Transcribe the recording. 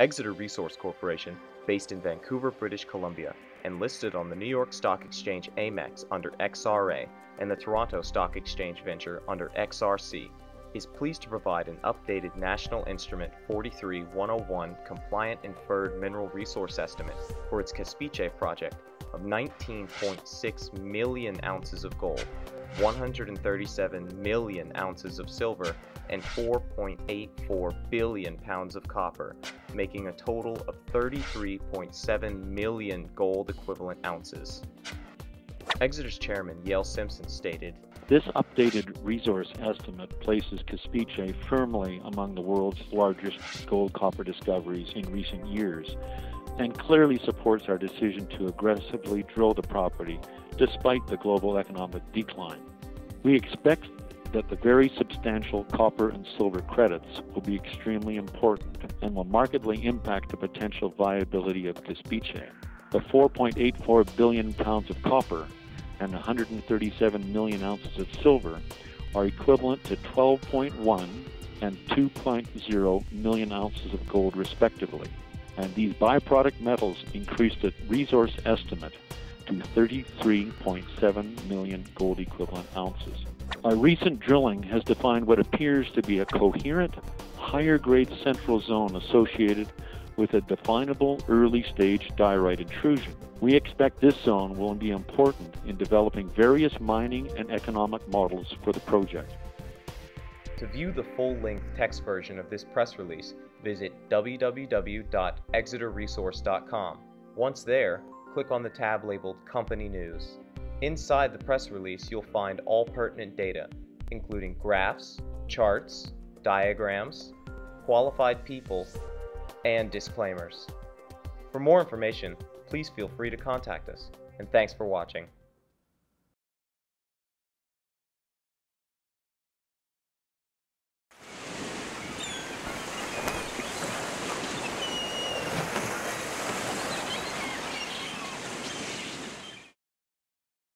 Exeter Resource Corporation, based in Vancouver, British Columbia, and listed on the New York Stock Exchange AMEX under XRA and the Toronto Stock Exchange Venture under XRC, is pleased to provide an updated National Instrument 43101 compliant inferred mineral resource estimate for its Caspiche project of 19.6 million ounces of gold, 137 million ounces of silver, and 4.84 billion pounds of copper, making a total of 33.7 million gold equivalent ounces. Exeter's chairman, Yale Simpson, stated, This updated resource estimate places Caspiche firmly among the world's largest gold copper discoveries in recent years and clearly supports our decision to aggressively drill the property despite the global economic decline. We expect that the very substantial copper and silver credits will be extremely important and will markedly impact the potential viability of this Caspiche. The 4.84 billion pounds of copper and 137 million ounces of silver are equivalent to 12.1 and 2.0 million ounces of gold respectively. And these byproduct metals increased the resource estimate to 33.7 million gold equivalent ounces. Our recent drilling has defined what appears to be a coherent, higher grade central zone associated with a definable early stage diorite intrusion. We expect this zone will be important in developing various mining and economic models for the project. To view the full length text version of this press release, visit www.exeterresource.com. Once there, click on the tab labeled Company News. Inside the press release, you'll find all pertinent data, including graphs, charts, diagrams, qualified people, and disclaimers. For more information, please feel free to contact us, and thanks for watching.